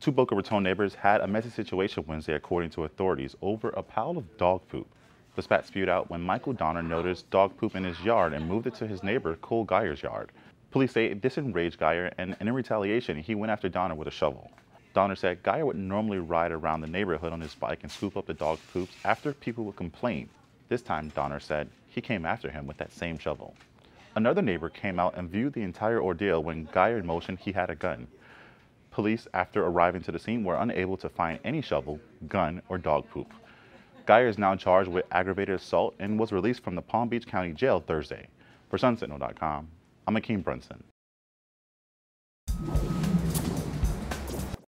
Two Boca Raton neighbors had a messy situation Wednesday, according to authorities, over a pile of dog poop. The spat spewed out when Michael Donner noticed dog poop in his yard and moved it to his neighbor Cole Geyer's yard. Police say this enraged Geyer, and in retaliation, he went after Donner with a shovel. Donner said Geyer would normally ride around the neighborhood on his bike and scoop up the dog poops after people would complain. This time, Donner said he came after him with that same shovel. Another neighbor came out and viewed the entire ordeal when Geyer mentioned he had a gun police, after arriving to the scene, were unable to find any shovel, gun, or dog poop. Geyer is now charged with aggravated assault and was released from the Palm Beach County Jail Thursday. For SunSentinel.com, I'm Akeem Brunson.